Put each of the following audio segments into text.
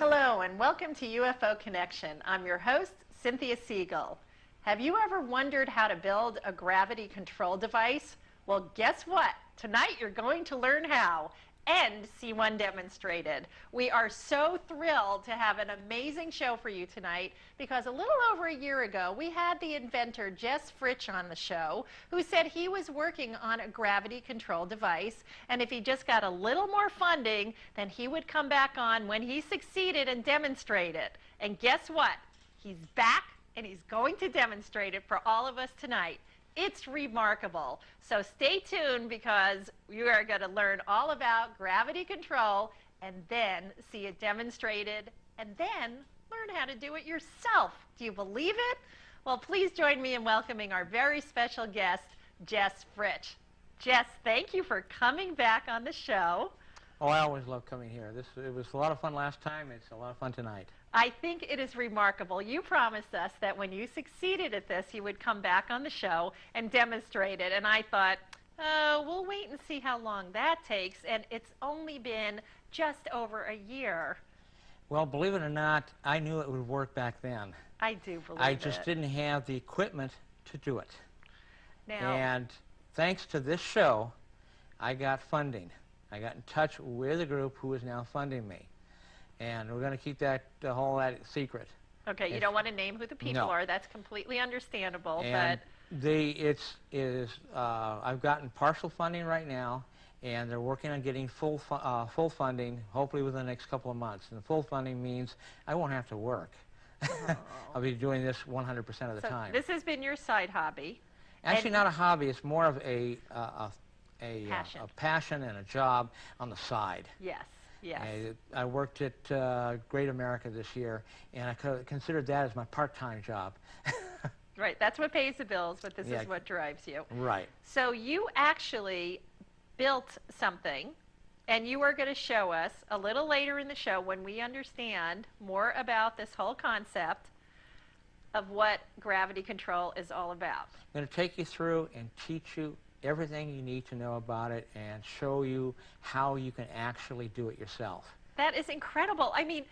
Hello, and welcome to UFO Connection. I'm your host, Cynthia Siegel. Have you ever wondered how to build a gravity control device? Well, guess what? Tonight you're going to learn how and see one demonstrated. We are so thrilled to have an amazing show for you tonight because a little over a year ago we had the inventor Jess Fritch on the show who said he was working on a gravity control device and if he just got a little more funding then he would come back on when he succeeded and demonstrate it. And guess what? He's back and he's going to demonstrate it for all of us tonight. It's remarkable. So stay tuned because you are going to learn all about gravity control and then see it demonstrated and then learn how to do it yourself. Do you believe it? Well, please join me in welcoming our very special guest, Jess Fritch. Jess, thank you for coming back on the show. Oh, I always love coming here. This it was a lot of fun last time. It's a lot of fun tonight. I think it is remarkable. You promised us that when you succeeded at this, you would come back on the show and demonstrate it. And I thought, oh, we'll wait and see how long that takes. And it's only been just over a year. Well, believe it or not, I knew it would work back then. I do believe it. I just it. didn't have the equipment to do it. Now, And thanks to this show, I got funding. I got in touch with a group who is now funding me. And we're going to keep that uh, whole that secret. okay, you if- don't want to name who the people No. are. That's completely understandable. And they, it's, is, uh, I've gotten partial funding right now, and they're working on getting full, fu- uh, full funding, hopefully within the next couple of months. And full funding means I won't have to work. I'll be doing this 100% of the but so time. this has been your side hobby. Actually, not a hobby. It's more of a, uh, a, a, uh, Passion. a passion and a job on the side. Yes, yes. I, I worked at uh, Great America this year, and I considered that as my part-time job. Right, that's what pays the bills, but this Yeah. is what drives you. right. So you actually built something, and you are going to show us a little later in the show when we understand more about this whole concept of what gravity control is all about. I'm going to take you through and teach you everything you need to know about it and show you how you can actually do it yourself. That is incredible. I mean,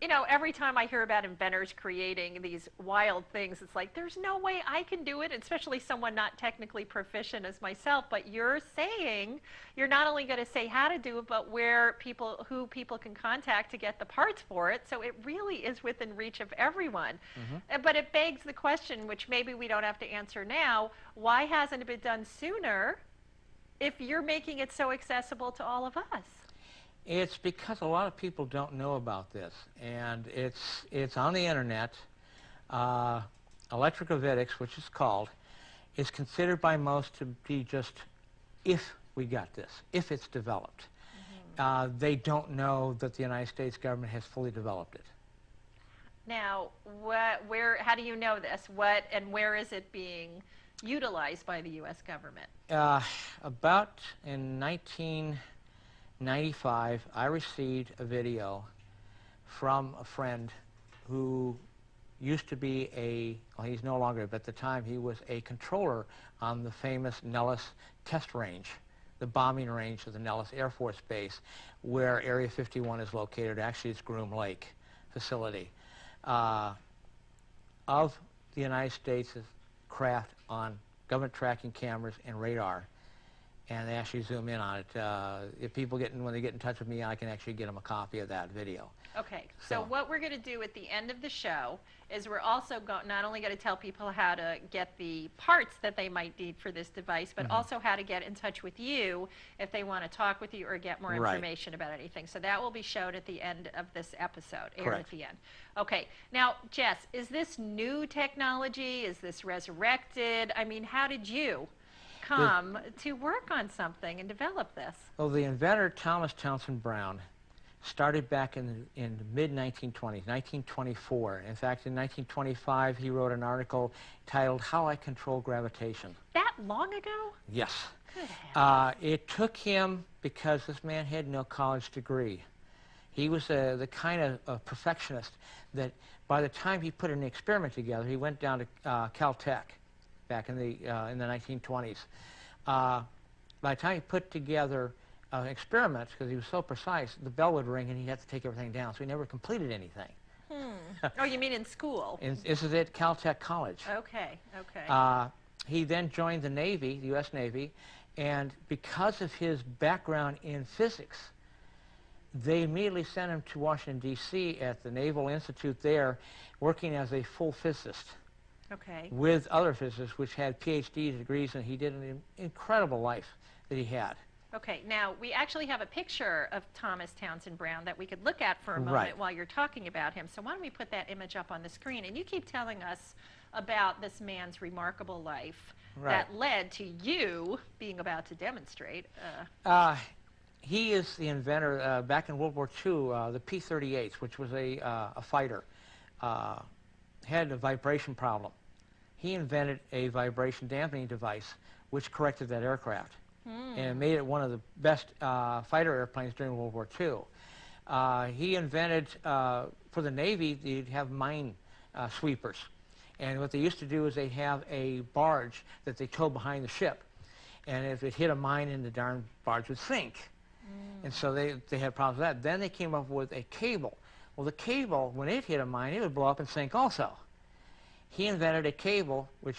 you know, every time I hear about inventors creating these wild things, it's like, there's no way I can do it, especially someone not technically proficient as myself. But you're saying, you're not only going to say how to do it, but where people, who people can contact to get the parts for it. So it really is within reach of everyone. Uh, But it begs the question, which maybe we don't have to answer now, why hasn't it been done sooner if you're making it so accessible to all of us? It's because a lot of people don't know about this, and it's it's on the internet. Uh, electrogravitics, which is called, is considered by most to be just if we got this, if it's developed. Uh, they don't know that the United States government has fully developed it. Now, what, where, how do you know this? What and where is it being utilized by the U.S. government? Uh, about in 1995, I received a video from a friend who used to be a, well, he's no longer, but at the time he was a controller on the famous Nellis test range, the bombing range of the Nellis Air Force Base, where Area 51 is located. Actually, it's Groom Lake facility. Uh, of the United States' craft on government tracking cameras and radar, and they actually zoom in on it. Uh, if people get in, when they get in touch with me, I can actually get them a copy of that video. Okay, so So- what we're going to do at the end of the show is we're also go- not only going to tell people how to get the parts that they might need for this device, but also how to get in touch with you if they want to talk with you or get more Right. information about anything. So that will be shown at the end of this episode, aired at the end. Okay, now, Jess, is this new technology? Is this resurrected? I mean, how did you come to work on something and develop this? Well, the inventor Thomas Townsend Brown started back in the, in the mid 1920s, 1924. In fact, in 1925, he wrote an article titled "How I Control Gravitation." That long ago? Yes. Uh, it took him because this man had no college degree. He was uh, the kind of uh, perfectionist that by the time he put an experiment together, he went down to uh, Caltech back in the, uh, in the 1920s. Uh, by the time he put together uh, experiments, because he was so precise, the bell would ring and he had to take everything down. So he never completed anything. Hmm. Oh, you mean in school? And this is at Caltech College. Okay, okay. Uh, he then joined the Navy, the U.S. Navy, and because of his background in physics, they immediately sent him to Washington, D.C. at the Naval Institute there, working as a full physicist okay. with other physicists which had PhD degrees, and he did an incredible life that he had. Okay, now we actually have a picture of Thomas Townsend Brown that we could look at for a moment Right. while you're talking about him. So why don't we put that image up on the screen? And you keep telling us about this man's remarkable life that led to you being about to demonstrate. Uh, Uh, he is the inventor, uh, back in World War II, uh, the P-38, which was a, uh, a fighter, uh, had a vibration problem. He invented a vibration dampening device which corrected that aircraft and made it one of the best uh, fighter airplanes during World War II. Uh, he invented, uh, for the Navy, they'd have mine uh, sweepers. And what they used to do is they'd have a barge that they towed behind the ship. And if it hit a mine in the darn barge would sink. And so they, they had problems with that. Then they came up with a cable. Well, the cable, when it hit a mine, it would blow up and sink also. He invented a cable which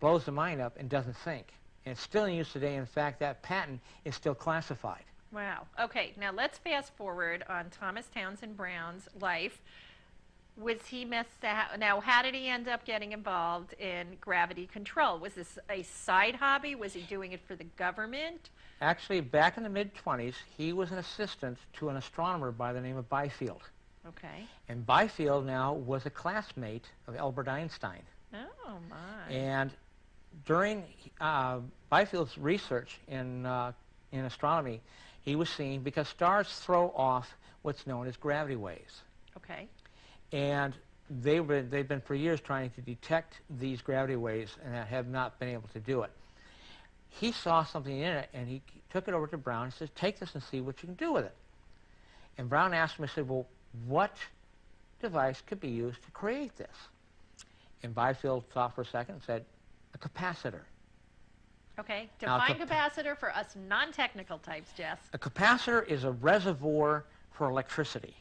blows the mine up and doesn't sink. And it's still in use today. In fact, that patent is still classified. wow. Okay, now let's fast forward on Thomas Townsend Brown's life. Was he messed out? Now, how did he end up getting involved in gravity control? Was this a side hobby? Was he doing it for the government? Actually, back in the mid-20s, he was an assistant to an astronomer by the name of Biefeld. Okay. And Biefeld now was a classmate of Albert Einstein. Oh, my. And during uh, Biefeld's research in, uh, in astronomy, he was seeing, because stars throw off what's known as gravity waves. Okay. And they were, they've been for years trying to detect these gravity waves and have not been able to do it. He saw something in it and he took it over to Brown and says, take this and see what you can do with it. And Brown asked him, he said, well, what device could be used to create this? And Biefeld thought for a second and said, a capacitor. Okay. Now, Define cap- capacitor for us non-technical types, Jess. A capacitor is a reservoir for electricity,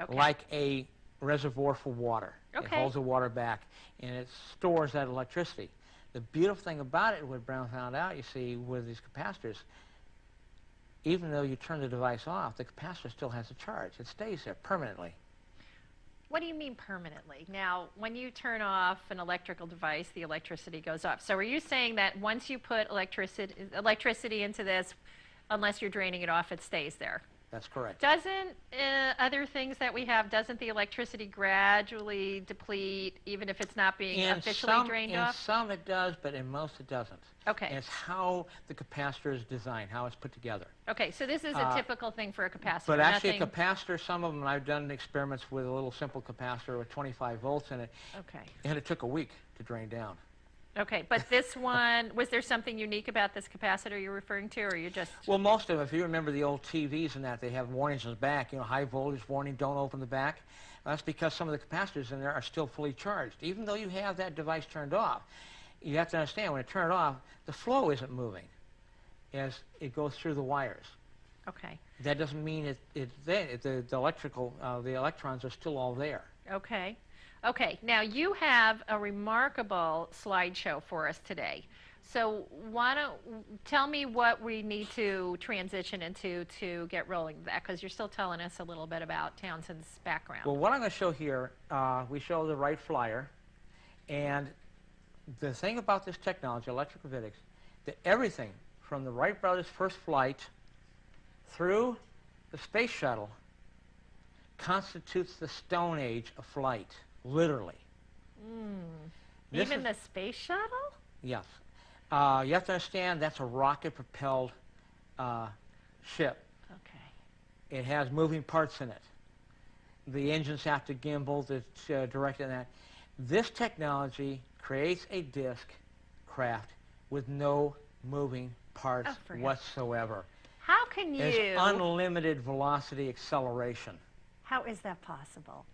Okay. like a reservoir for water. It holds the water back and it stores that electricity. The beautiful thing about it, what Brown found out, you see, with these capacitors, even though you turn the device off, the capacitor still has a charge. It stays there permanently. What do you mean permanently? Now, when you turn off an electrical device, the electricity goes off. So are you saying that once you put electricity electricity into this, unless you're draining it off, it stays there? That's correct. Doesn't uh, other things that we have, doesn't the electricity gradually deplete even if it's not being In officially some, drained in off? some it does, but in most it doesn't. Okay. And it's how the capacitor is designed, how it's put together. Okay, so this is a Uh, typical thing for a capacitor. But actually, a capacitor, some of them, I've done experiments with a little simple capacitor with 25 volts in it, Okay. and it took a week to drain down. Okay, but this one, was there something unique about this capacitor you're referring to, or you just? Well, most of them, if you remember the old TVs and that, they have warnings on the back, you know, high voltage warning, don't open the back. That's because some of the capacitors in there are still fully charged. Even though you have that device turned off, you have to understand, when it turned off, the flow isn't moving as it goes through the wires. Okay. That doesn't mean it, it, The, the electrical, uh, the electrons are still all there. Okay. Okay. Now you have a remarkable slideshow for us today. So why don't tell me what we need to transition into to get rolling with that because you're still telling us a little bit about Townsend's background. Well, what I'm going to show here, uh, we show the Wright Flyer, and the thing about this technology, electrogravitics, that everything from the Wright brothers' first flight through the space shuttle constitutes the Stone Age of flight, literally. This Even the space shuttle? Yes. Uh, you have to understand that's a rocket-propelled uh, ship. Okay. It has moving parts in it. The engines have to gimbal to uh, direct in that. This technology creates a disc craft with no moving parts Oh, whatsoever. How can you? It's unlimited velocity acceleration. how is that possible?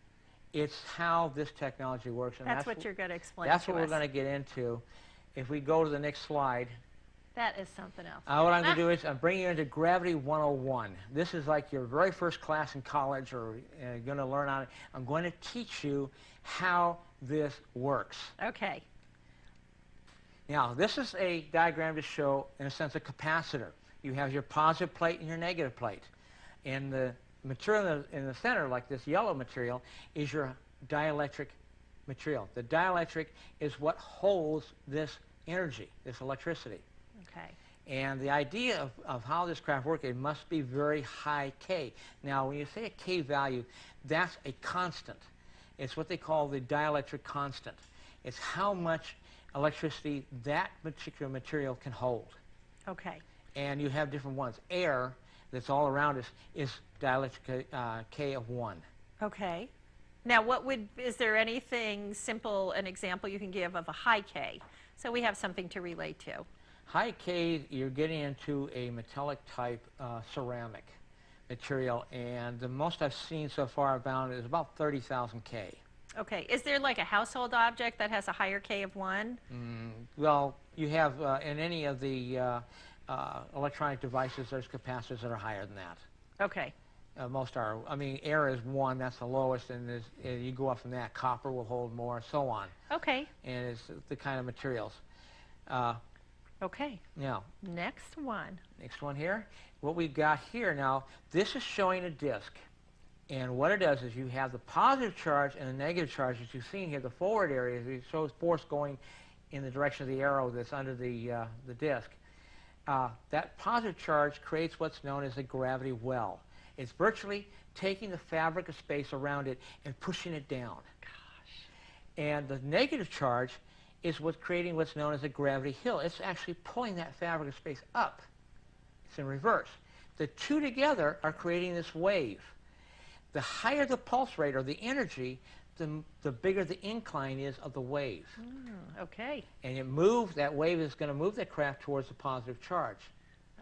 It's how this technology works. And That's, that's, what you're going to explain That's to what we're going to get into. If we go to the next slide, That is something else. Uh, what I'm going to do is I'm bringing you into Gravity 101. This is like your very first class in college or uh, you're going to learn on it. I'm going to teach you how this works. Okay. Now, this is a diagram to show, in a sense, a capacitor. You have your positive plate and your negative plate. And the material in the, in the center, like this yellow material, is your dielectric material. The dielectric is what holds this energy, this electricity. Okay. And the idea of, of how this craft works, it must be very high K. Now, when you say a K value, that's a constant. It's what they call the dielectric constant. It's how much electricity that particular material can hold. Okay. And you have different ones. Air, that's all around us, is dielectric uh, K of 1. Okay. Now, what would, is there anything simple, an example you can give of a high K? So we have something to relate to. High K, you're getting into a metallic type uh, ceramic material, and the most I've seen so far found is about 30,000 K. Okay. Is there like a household object that has a higher K of 1? Mm, well, you have uh, in any of the uh, electronic devices, there's capacitors that are higher than that. Okay. Uh, most are. I mean, air is one, that's the lowest, and there's, uh, you go up from that. Copper will hold more, so on. Okay. And it's the kind of materials. Uh, Okay. now, Next one. Next one here. What we've got here now, this is showing a disk. And what it does is you have the positive charge and the negative charge that you've seen here, the forward area, it shows force going in the direction of the arrow that's under the, uh, the disk. Uh, that positive charge creates what's known as a gravity well. It's virtually taking the fabric of space around it and pushing it down. Gosh. And the negative charge is what's creating what's known as a gravity hill. It's actually pulling that fabric of space up. It's in reverse. The two together are creating this wave. The higher the pulse rate or the energy, the, the bigger the incline is of the wave. Mm, okay. And it moves, that wave is going to move the craft towards the positive charge.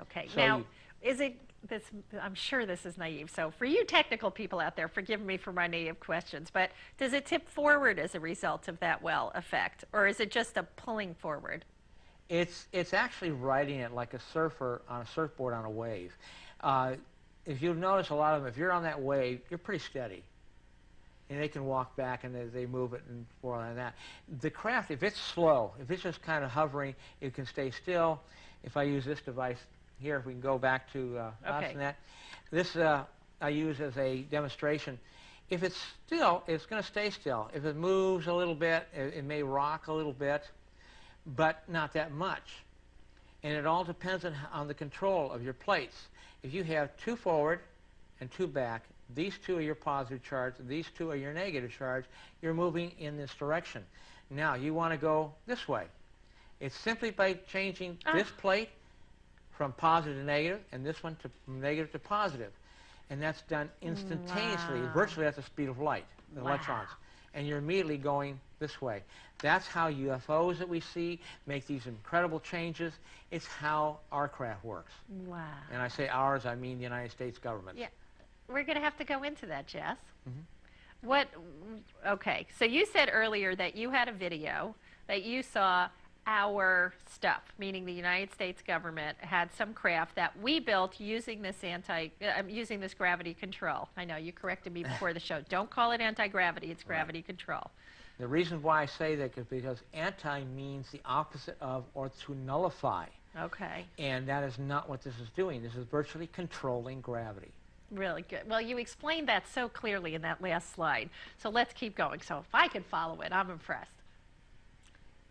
Okay. So now, is it this? I'm sure this is naive. So, for you technical people out there, forgive me for my naive questions. But does it tip forward as a result of that well effect, or is it just a pulling forward? It's, it's actually riding it like a surfer on a surfboard on a wave. Uh, if you'll notice a lot of them, if you're on that wave, you're pretty steady. And they can walk back and they, they move it and forth and that. The craft, if it's slow, if it's just kind of hovering, it can stay still. If I use this device here, if we can go back to uh, Okay. that. This uh, I use as a demonstration. If it's still, it's going to stay still. If it moves a little bit, it, it may rock a little bit, but not that much. And it all depends on, on the control of your plates. If you have two forward and two back, these two are your positive charge, these two are your negative charge, you're moving in this direction. Now, you want to go this way. It's simply by changing Ah. this plate from positive to negative and this one to negative to positive. And that's done instantaneously, Wow. virtually at the speed of light, the Wow. electrons. And you're immediately going this way. That's how UFOs that we see make these incredible changes. It's how our craft works. Wow. And I say ours, I mean the United States government. Yeah. We're going to have to go into that, Jess. Mhm. What? Okay. So you said earlier that you had a video that you saw our stuff, meaning the United States government had some craft that we built using this anti, uh, using this gravity control. I know you corrected me before the show. Don't call it anti-gravity; it's gravity control. The reason why I say that is because anti means the opposite of or to nullify. Okay. And that is not what this is doing. This is virtually controlling gravity. Really good. Well, you explained that so clearly in that last slide. So let's keep going. So if I can follow it, I'm impressed.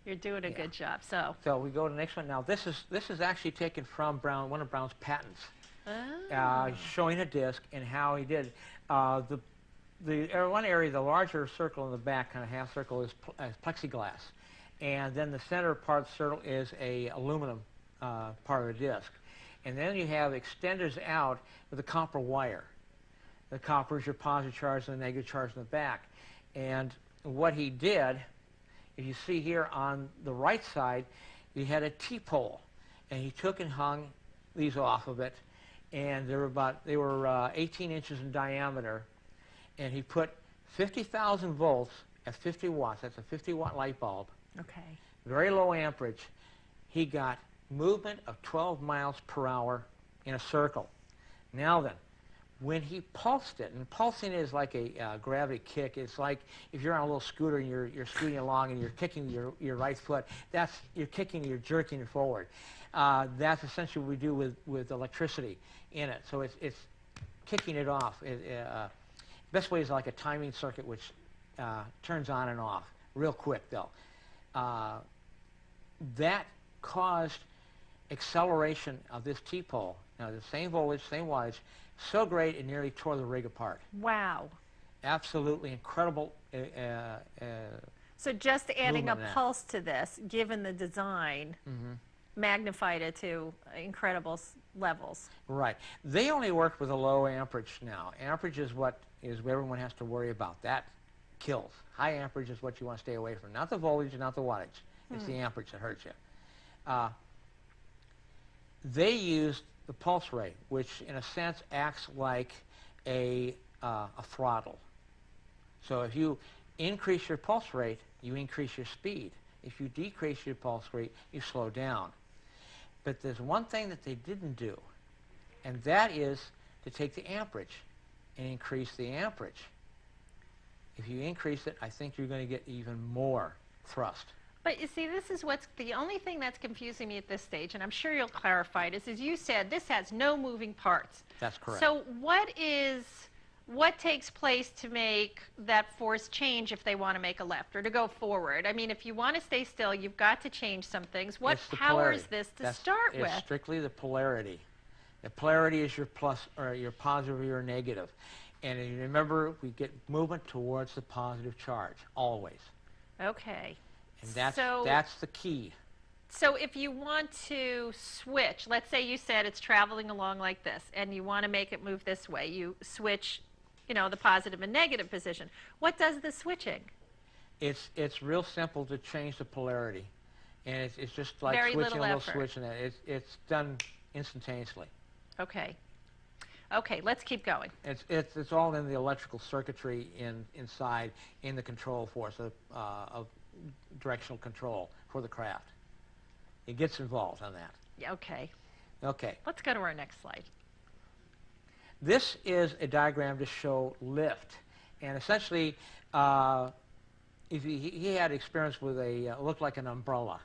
You're doing a Yeah. good job. So. So we go to the next one. Now this is this is actually taken from Brown, one of Brown's patents. Oh. uh, showing a disc and how he did. Uh, the the one area, the larger circle in the back, kind of half circle, is, pl- is plexiglass, and then the center part of the circle is a aluminum uh, part of the disc, and then you have extenders out with a copper wire. The copper is your positive charge and the negative charge in the back, and what he did, if you see here on the right side, he had a T-pole, and he took and hung these off of it, and they were about they were uh, 18 inches in diameter, and he put 50,000 volts at 50 watts. That's a 50 watt light bulb, Okay. very low amperage. He got movement of 12 miles per hour in a circle. Now then, when he pulsed it, and pulsing is like a uh, gravity kick. It's like if you're on a little scooter and you're, you're scooting along and you're kicking your, your right foot. That's you're kicking, you're jerking it forward. Uh, that's essentially what we do with, with electricity in it. So it's, it's kicking it off. It, uh, best way is like a timing circuit, which uh, turns on and off real quick, though. Uh, that caused acceleration of this T-pole. Now, the same voltage, same wattage, so great it nearly tore the rig apart. Wow. Absolutely incredible. Uh, uh, uh, So just adding a pulse to this, given the design, mhm. magnified it to incredible s- levels. Right. They only work with a low amperage now. Amperage is what is what everyone has to worry about. That kills. High amperage is what you want to stay away from. Not the voltage, not the wattage. It's the amperage that hurts you. Uh, they used the pulse rate, which in a sense acts like a, uh, a throttle. So if you increase your pulse rate, you increase your speed. If you decrease your pulse rate, you slow down. But there's one thing that they didn't do, and that is to take the amperage and increase the amperage. If you increase it, I think you're going to get even more thrust. But you see, this is what's the only thing that's confusing me at this stage, and I'm sure you'll clarify it, is as you said, this has no moving parts. That's correct. So what is what takes place to make that force change if they want to make a left or to go forward? I mean, if you want to stay still, you've got to change some things. What powers polarity. this to That's- start it's with? strictly the polarity. The polarity is your plus or your positive or your negative. And remember, we get movement towards the positive charge always, Okay. And that's So- that's the key. So if you want to switch, let's say you said it's traveling along like this, and you want to make it move this way, you switch, you know, the positive and negative position. What does the switching? It's it's real simple to change the polarity, and it's, it's just like Very switching little a little switch, and it. it's it's done instantaneously. Okay. Okay, let's keep going. It's, it's, it's all in the electrical circuitry in, inside in the control force of, uh, of directional control for the craft. It gets involved on that. Yeah, Okay. Okay. Let's go to our next slide. This is a diagram to show lift. And essentially, uh, if he, he had experience with a, uh, looked like an umbrella.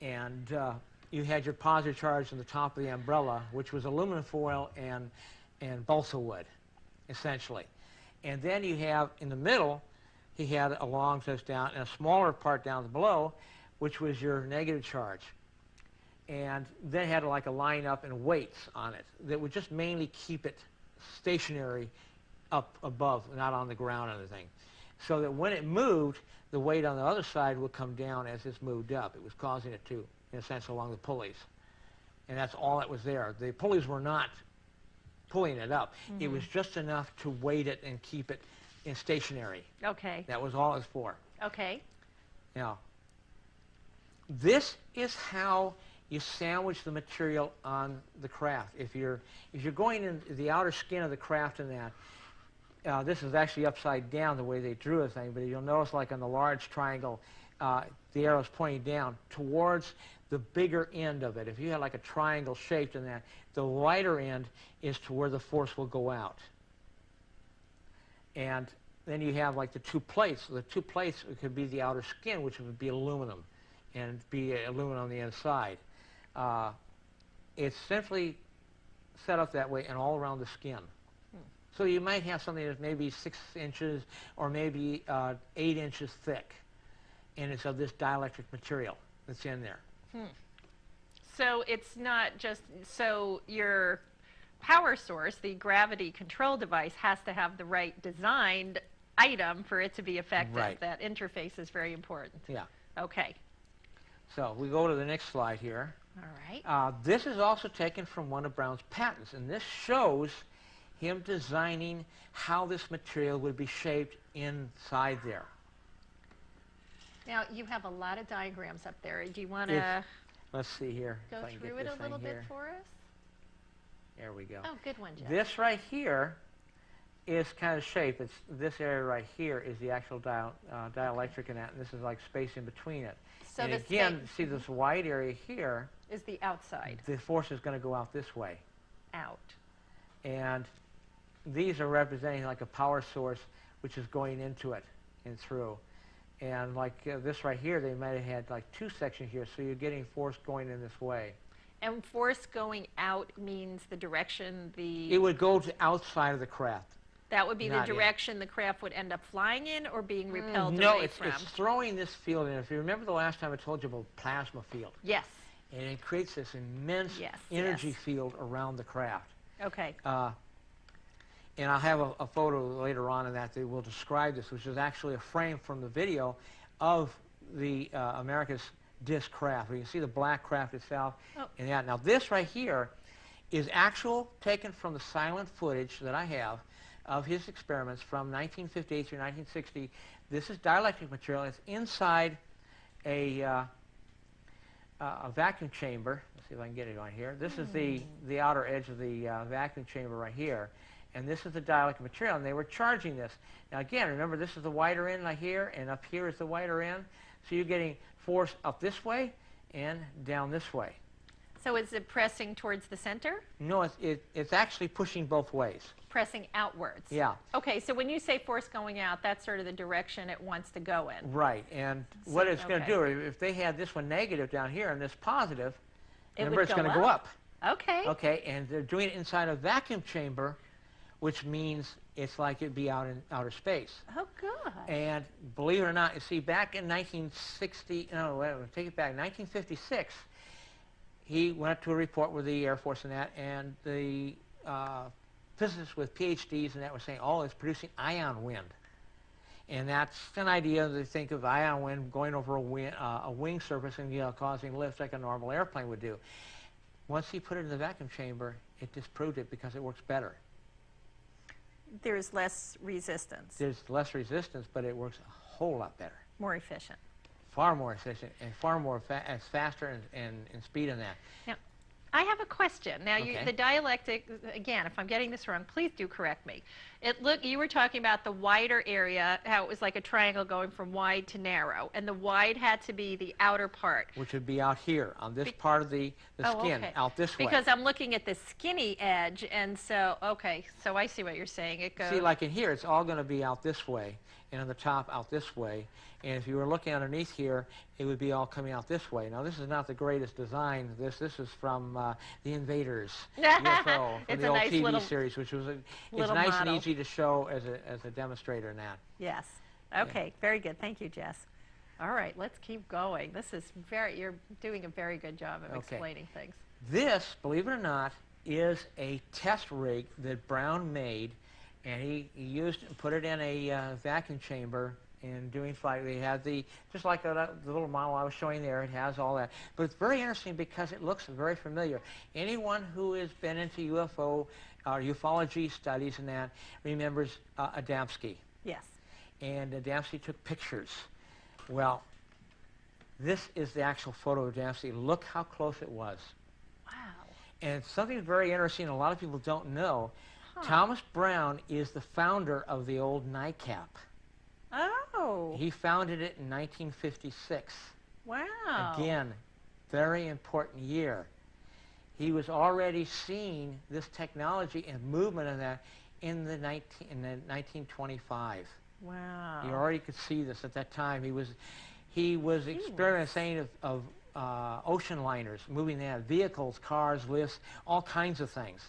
And uh, you had your positive charge on the top of the umbrella, which was aluminum foil and, and balsa wood, essentially. And then you have in the middle, he had a long this down and a smaller part down below, which was your negative charge. And then had like a line up and weights on it that would just mainly keep it stationary up above, not on the ground or anything. So that when it moved, the weight on the other side would come down as this moved up. It was causing it to, in a sense, along the pulleys. And that's all that was there. The pulleys were not pulling it up. It mm-hmm. was just enough to weight it and keep it in stationary. Okay. That was all it was for. Okay. Now, this is how you sandwich the material on the craft. If you're if you're going in the outer skin of the craft and that, uh, this is actually upside down the way they drew the thing. But you'll notice, like on the large triangle, uh, the arrow's pointing down towards the bigger end of it. If you had like a triangle shaped in that, the lighter end is to where the force will go out. And then you have like the two plates. The two plates could be the outer skin, which would be aluminum, and be aluminum on the inside. Uh, it's simply set up that way and all around the skin. So you might have something that's maybe six inches or maybe uh, eight inches thick, and it's of this dielectric material that's in there. So it's not just so your power source, the gravity control device, has to have the right designed item for it to be effective. Right. That interface is very important. Yeah. Okay. So we go to the next slide here. All right. Uh, this is also taken from one of Brown's patents, and this shows him designing how this material would be shaped inside there. Now you have a lot of diagrams up there. Do you want to Let's see here. go if I can through it a little bit here. for us? There we go. Oh, good one, Jeff. This right here is kind of shape. It's this area right here is the actual dial, uh, dielectric in that, and this is like space in between it. So and again, see this white area here, is the outside the force is going to go out this way. out. And these are representing like a power source which is going into it and through. And like uh, this right here, they might have had like two sections here, so you're getting force going in this way. And force going out means the direction the It would go to outside of the craft. that would be the not in. direction the craft would end up flying in or being repelled no, away it's, from. it's throwing this field in. If you remember the last time I told you about plasma field, Yes. and it creates this immense Yes, energy yes. field around the craft. Okay. Uh, and I'll have a, a photo later on in that that will describe this, which is actually a frame from the video of the uh, America's disc craft. You can see the black craft itself. Oh. And that. Now this right here is actual taken from the silent footage that I have of his experiments from 1958 through 1960. This is dielectric material. It's inside a, uh, uh, a vacuum chamber. Let's see if I can get it on here. This is the, the outer edge of the uh, vacuum chamber right here. And this is the dielectric material, and they were charging this. Now again, remember this is the wider end right here, and up here is the wider end. So you're getting force up this way and down this way. So is it pressing towards the center? No, it's, it, it's actually pushing both ways. Pressing outwards. Yeah, Okay, so when you say force going out, that's sort of the direction it wants to go in. right. And what So- it's going to do, if they had this one negative down here and this positive, It remember it's going to go up. up. Okay. Okay, and they're doing it inside a vacuum chamber, which means it's like it'd be out in outer space. Oh, good. And believe it or not, you see, back in 1960, no, wait, take it back, 1956, he went to a report with the Air Force and that, and the uh, physicists with PhDs and that were saying, oh, it's producing ion wind. And that's an idea they think of ion wind going over a, wing, uh, a wing surface and you know, causing lift like a normal airplane would do. Once he put it in the vacuum chamber, it disproved it because it works better. There's less resistance, There's less resistance, but it works a whole lot better. more efficient. far more efficient and far more fa- as faster and, and, and speed in that. I have a question. Now, you, the dialectic, again, if I'm getting this wrong, please do correct me. It look, you were talking about the wider area, how it was like a triangle going from wide to narrow, and the wide had to be the outer part. Which would be out here on this Be- part of the, the Oh, skin, okay. out this way. Because I'm looking at the skinny edge, and so, okay, so I see what you're saying. It goes. See, like in here, it's all going to be out this way, and on the top out this way. And if you were looking underneath here, it would be all coming out this way. Now, this is not the greatest design. This this is from uh, the Invaders UFO from It's the a old nice TV little- series, which was a, it's nice model. and easy to show as a as a demonstrator in that. Yes. Okay, very good. Thank you, Jess. All right, let's keep going. This is very, you're doing a very good job of Okay. explaining things. This, believe it or not, is a test rig that Brown made, and he, he used put it in a uh, vacuum chamber and doing flight. They had the just like the, the little model I was showing there. It has all that, but it's very interesting because it looks very familiar. Anyone who has been into UFO or ufology studies and that remembers uh, Adamski, Yes. and Adamski took pictures. Well, this is the actual photo of Adamski. Look how close it was. Wow. And something very interesting a lot of people don't know, Huh. Thomas Brown is the founder of the old NICAP. Oh. He founded it in 1956. wow. Again, very important year. He was already seeing this technology and movement of that in the 19, in the 1925. Wow. He already could see this at that time. He was, he was experiencing of, of uh, ocean liners, moving that, vehicles, cars, lifts, all kinds of things,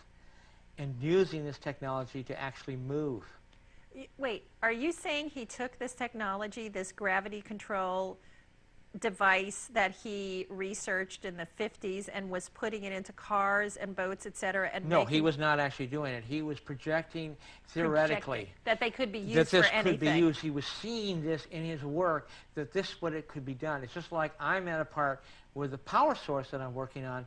and using this technology to actually move. Wait, are you saying he took this technology, this gravity control device that he researched in the 50s and was putting it into cars and boats, et cetera, and No, he was not actually doing it. He was projecting theoretically projecting that they could be used that this for could anything? be used. He was seeing this in his work that this what it could be done. It's just like I'm at a part with the power source that I'm working on,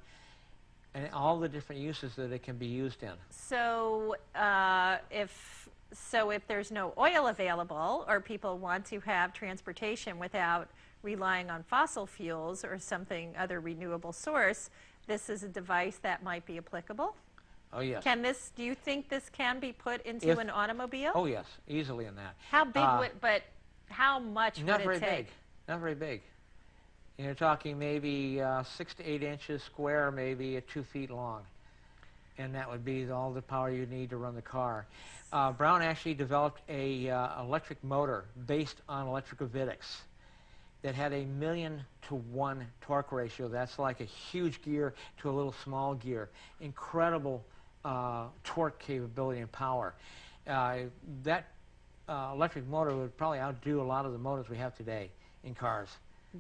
and all the different uses that it can be used in. So uh, if so, if there's no oil available, or people want to have transportation without relying on fossil fuels or something other renewable source, this is a device that might be applicable. Oh, yes. Can this, do you think this can be put into If- an automobile? Oh, yes, easily in that. How big Uh, would, but how much Not would very it take? big. Not very big. You're talking maybe uh, six to eight inches square, maybe two feet long. And that would be all the power you need to run the car. Uh, Brown actually developed a uh, electric motor based on electrogravitics that had a million to one torque ratio. That's like a huge gear to a little small gear. Incredible uh, torque capability and power. Uh, that uh, electric motor would probably outdo a lot of the motors we have today in cars.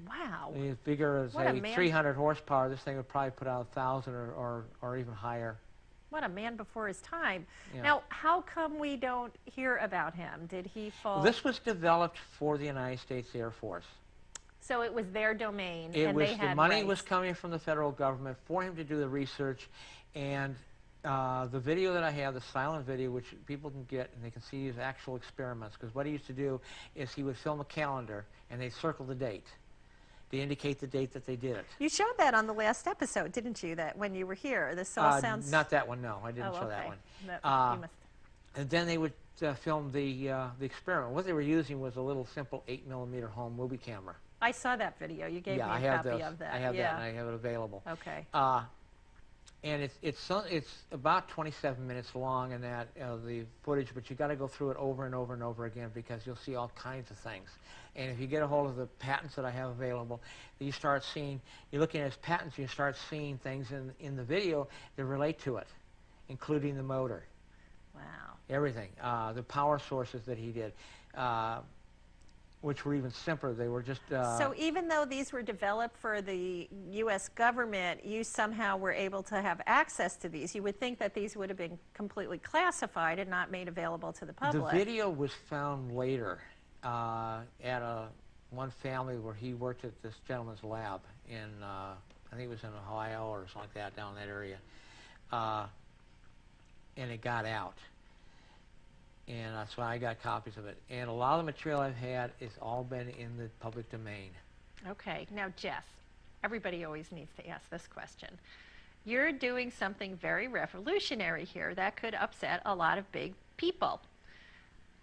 Wow. Bigger as What a a 300 horsepower, this thing would probably put out 1,000 or, or, or even higher. What a man before his time. Yeah. Now, how come we don't hear about him? Did he fall? This was developed for the United States Air Force. so it was their domain, It and was they the had money was coming from the federal government for him to do the research, and uh, the video that I have, the silent video, which people can get and they can see his actual experiments. Because what he used to do is he would film a calendar and they circle the date to indicate the date that they did it. You showed that on the last episode, didn't you? That when you were here, this all Uh, sounds. Not that one, no. I didn't oh, show okay. that one. That- Uh, must. And then they would uh, film the uh, the experiment. What they were using was a little simple eight millimeter home movie camera. I saw that video. You gave yeah, me a I have copy those. of that. I have yeah. that, and I have it available. okay. And it's it's so, it's about 27 minutes long in that uh, the footage, but you got to go through it over and over and over again because you'll see all kinds of things. And if you get a hold of the patents that I have available, you start seeing you're looking at his patents, you start seeing things in in the video that relate to it, including the motor, Wow. everything, uh, the power sources that he did. Uh, which were even simpler. They were just uh, so even though these were developed for the U.S. government, you somehow were able to have access to these. You would think that these would have been completely classified and not made available to the public. The video was found later uh, at a one family where he worked at this gentleman's lab in uh, I think it was in Ohio or something like that down in that area, uh, and it got out. And that's why I got copies of it. And a lot of the material I've had has all been in the public domain. Okay, now Jess, everybody always needs to ask this question. You're doing something very revolutionary here that could upset a lot of big people.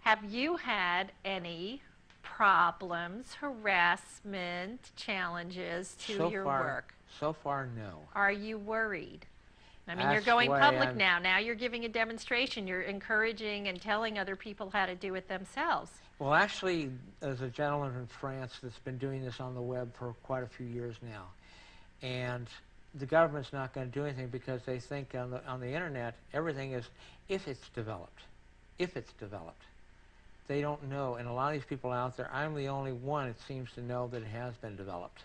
Have you had any problems, harassment, challenges to so your far, work? So far, no. Are you worried? I mean, you're going public I'm- now. Now you're giving a demonstration. You're encouraging and telling other people how to do it themselves. Well, actually, there's a gentleman from France that's been doing this on the web for quite a few years now, and the government's not going to do anything because they think on the on the internet everything is if it's developed, if it's developed. They don't know, and a lot of these people out there, I'm the only one it seems to know that it has been developed.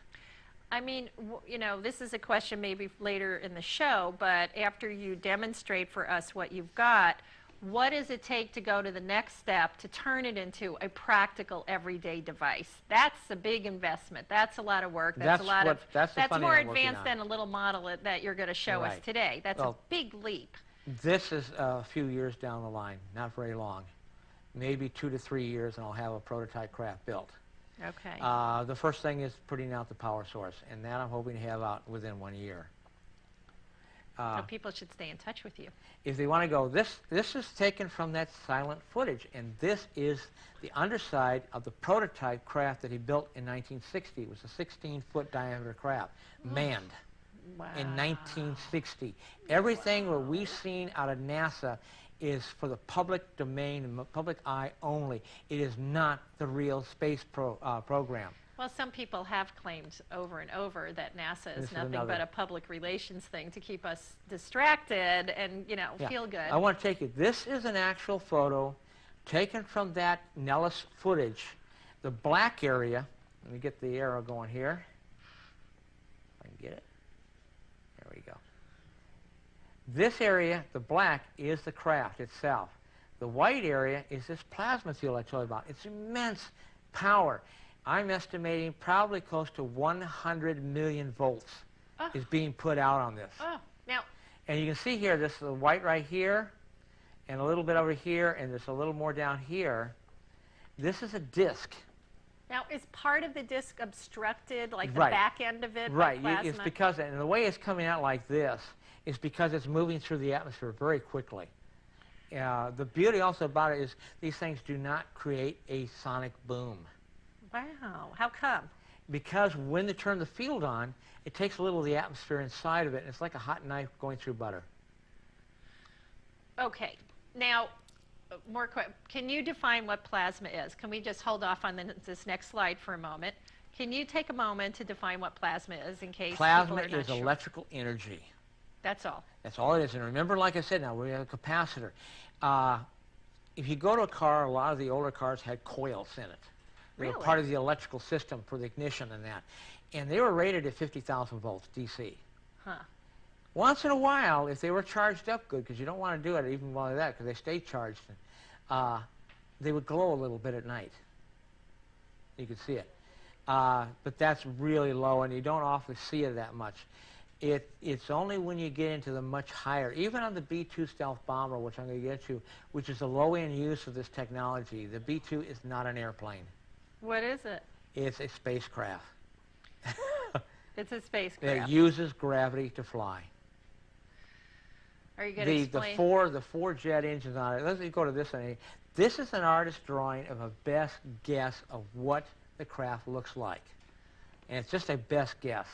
I mean, w- you know, this is a question maybe later in the show, but after you demonstrate for us what you've got, what does it take to go to the next step to turn it into a practical everyday device? That's a big investment. That's a lot of work. That's, That's a lot what- of that's the funding more advanced than a little model that- that you're going to show us today. That's Well- a big leap. This is a few years down the line, not very long, maybe two to three years, and I'll have a prototype craft built. Okay. Uh, the first thing is putting out the power source, and that I'm hoping to have out within one year. Uh, so people should stay in touch with you. if they want to go, this this is taken from that silent footage, and this is the underside of the prototype craft that he built in 1960. It was a 16-foot diameter craft, manned Wow. in 1960. Everything that we've seen out of NASA is for the public domain and public eye only. It is not the real space pro, uh, program. Well, some people have claimed over and over that NASA is is nothing another- but a public relations thing to keep us distracted and, you know, Yeah. feel good. I want to take it. This is an actual photo taken from that Nellis footage. The black area, let me get the arrow going here. If I can get it. There we go. This area, the black, is the craft itself. The white area is this plasma field I told you about. It's immense power. I'm estimating probably close to 100 million volts Oh. is being put out on this. oh, now, And you can see here, this is the white right here, and a little bit over here, and there's a little more down here. This is a disc. now is part of the disc obstructed, like the back end of it, Right, you- it's because, and the way it's coming out like this is because it's moving through the atmosphere very quickly. Uh, the beauty also about it is these things do not create a sonic boom. Wow. How come? Because when they turn the field on, it takes a little of the atmosphere inside of it, and it's like a hot knife going through butter. Okay. Now, uh, more que- Can you define what plasma is? Can we just hold off on the, this next slide for a moment? Can you take a moment to define what plasma is in case Plasma is sure? electrical energy. That's all. That's all it is. And remember, like I said, now we have a capacitor. Uh, if you go to a car, a lot of the older cars had coils in it. They were part of the electrical system for the ignition and that. And they were rated at 50,000 volts DC. Huh. Once in a while, if they were charged up good, because you don't want to do it even while they're that, because they stay charged, uh, they would glow a little bit at night. You could see it. Uh, but that's really low, and you don't often see it that much. It, it's only when you get into the much higher, even on the B-2 stealth bomber, which I'm going to get to, which is a low-end use of this technology. The B-2 is not an airplane. What is it? It's a spacecraft It's a that spacecraft. uses gravity to fly. Are you going to the, the four the four jet engines on it. Let's go to this one. This is an artist drawing of a best guess of what the craft looks like, and it's just a best guess.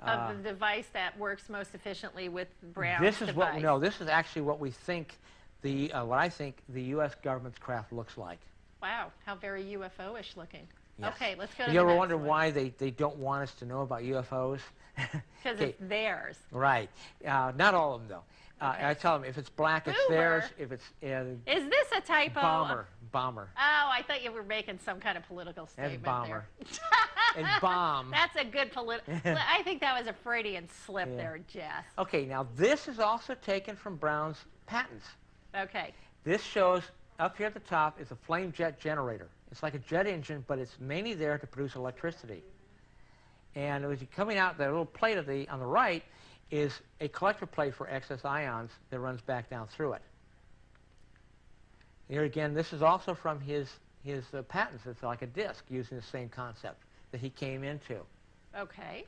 Uh, of the device that works most efficiently with Brown's this is device. what no. This is actually what we think the uh, what I think the U.S. government's craft looks like. Wow, how very UFO-ish looking. Yes. Okay, let's go to the you ever wonder one. why they, they don't want us to know about UFOs? Because it's theirs. Right. Uh, not all of them though. Uh, Okay. I tell them if it's black, it's theirs. If it's uh, Is this a typo? bomber, bomber, Oh, I thought you were making some kind of political statement bomber. there. and bomb. That's a good political. I think that was a Freudian slip Yeah. there, Jess. Okay, now this is also taken from Brown's patents. Okay. This shows up here at the top is a flame jet generator. It's like a jet engine, but it's mainly there to produce electricity. And as you're coming out, the little plate of the, on the right is a collector plate for excess ions that runs back down through it. Here again, this is also from his, his uh, patents. It's like a disc using the same concept that he came into. Okay.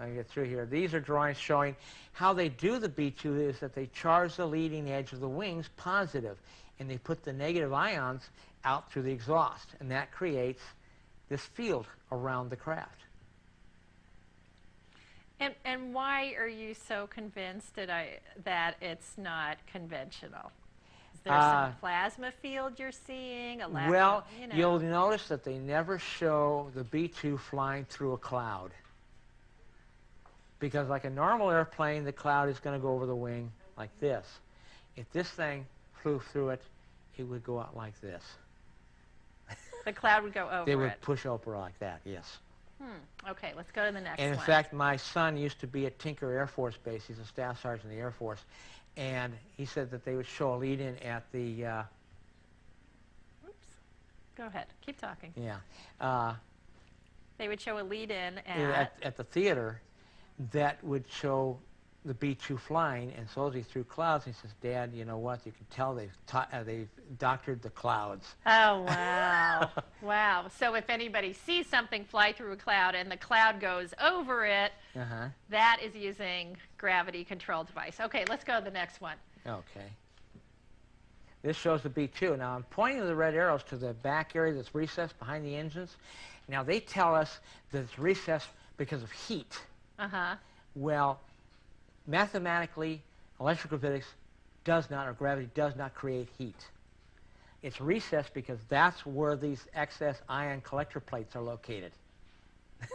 I get through here. These are drawings showing how they do the B2 is that they charge the leading edge of the wings positive, and they put the negative ions out through the exhaust, and that creates this field around the craft. And, and why are you so convinced that, I, that it's not conventional? Is there some plasma field you're seeing? Well, of, you know. you'll notice that they never show the B2 flying through a cloud. Because like a normal airplane, the cloud is going to go over the wing like this. If this thing flew through it, it would go out like this. the cloud would go over They would it. push over like that, yes. Hmm. Okay, let's go to the next And in one. fact, my son used to be at Tinker Air Force Base. He's a staff sergeant in the Air Force. And he said that they would show a lead-in at the, uh, Oops. Go ahead. Keep talking. yeah, uh, They would show a lead in at, at. at the theater that would show the B-2 flying. And so as he threw clouds, And he says, Dad, you know what? You can tell they've, ta- uh, they've doctored the clouds. Oh, wow. wow. So if anybody sees something fly through a cloud and the cloud goes over it, Uh-huh. that is using gravity control device. Okay, let's go to the next one. Okay. This shows the B2. Now I'm pointing the red arrows to the back area that's recessed behind the engines. Now they tell us that it's recessed because of heat. Uh huh. Well, mathematically, electrical physics does not, or gravity does not create heat. It's recessed because that's where these excess ion collector plates are located.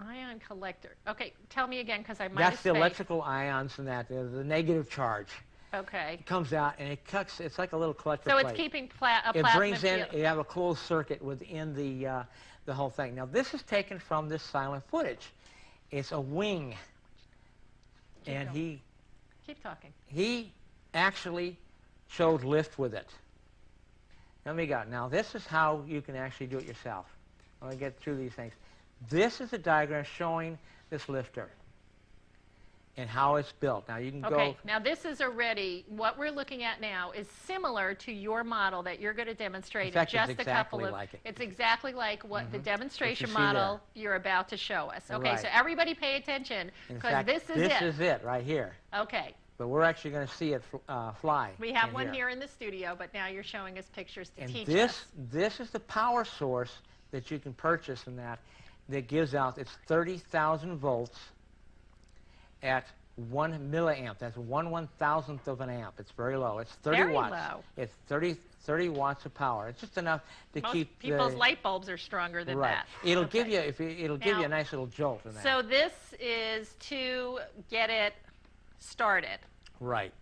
Ion collector. Okay, tell me again because I might That's the spaced. electrical ions and that, the, the negative charge. Okay. It comes out and it cuts, it's like a little collector So plate. it's keeping pla- a it brings in field. you have a closed circuit within the uh, the whole thing. Now this is taken from this silent footage. It's a wing, Keep and going. he Keep talking. he actually showed lift with it. Let me go. Now this is how you can actually do it yourself. Let me get through these things. This is a diagram showing this lifter. and how it's built. Now you can Okay, go. now this is already, what we're looking at now is similar to your model that you're going to demonstrate In fact, it's just a couple exactly of. like it. Mm-hmm. It's exactly like what the demonstration see model you're about to show us. Okay, Right. so everybody pay attention because this is this it. is it right here. Okay, But we're actually going to see it fl- uh, fly. we have one here in the studio, but now you're showing us pictures to And teach this, us. this is the power source that you can purchase in that that gives out, it's 30,000 volts at 1 milliamp. That's 1 one thousandth of an amp. It's very low. It's 30 Very watts. low. It's 30, 30 watts of power. It's just enough to Most keep people's the, light bulbs are stronger than right. that. It'll Okay. give you if you, it'll give you a nice little jolt in that. So this is to get it started. right.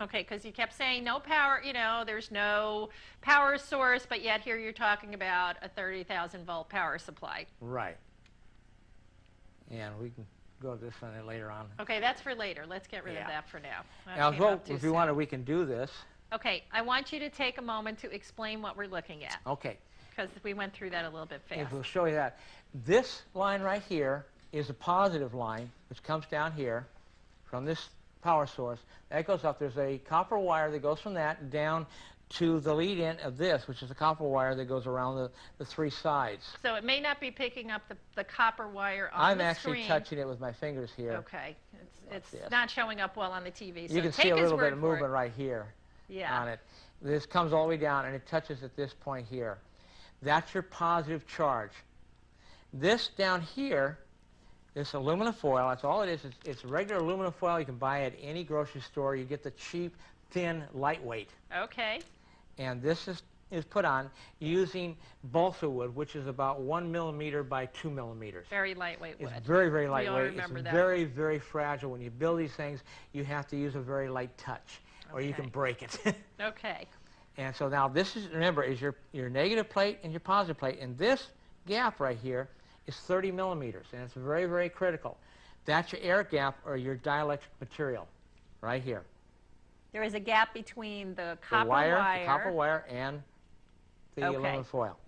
Okay, because you kept saying no power, you know, there's no power source, but yet here you're talking about a 30,000 volt power supply. Right. And we can go to this one later on. Okay, that's for later. Let's get rid Yeah. of that for now. That Now, up if you soon. wanted, we can do this. Okay, I want you to take a moment to explain what we're looking at Okay. because we went through that a little bit fast. we'll show you that. This line right here is a positive line, which comes down here from this power source. That goes up. There's a copper wire that goes from that down to the lead in of this, which is a copper wire that goes around the, the three sides. So it may not be picking up the, the copper wire on I'm the actually screen. touching it with my fingers here. Okay, it's, it's not showing up well on the TV. So you can take see a little bit of movement right here Yeah. on it. This comes all the way down and it touches at this point here. That's your positive charge. This down here, this aluminum foil, that's all it is. It's, it's regular aluminum foil you can buy at any grocery store. You get the cheap, thin, lightweight. Okay. And this is, is put on using balsa wood, which is about one millimeter by two millimeters. Very lightweight wood. It's very, very lightweight. remember it's that. very, very fragile. When you build these things, you have to use a very light touch, or you can break it. Okay. and so now this is, remember, is your, your negative plate and your positive plate. And this gap right here is 30 millimeters, and it's very, very critical. That's your air gap or your dielectric material, right here. There is a gap between the The copper wire, wire, the copper wire, and the Okay. aluminum foil.